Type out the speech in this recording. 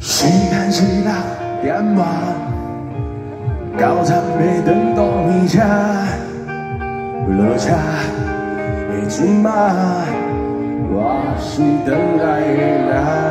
ฉั是เป็น叉没等到你家落车的อ慢，我是等อ的人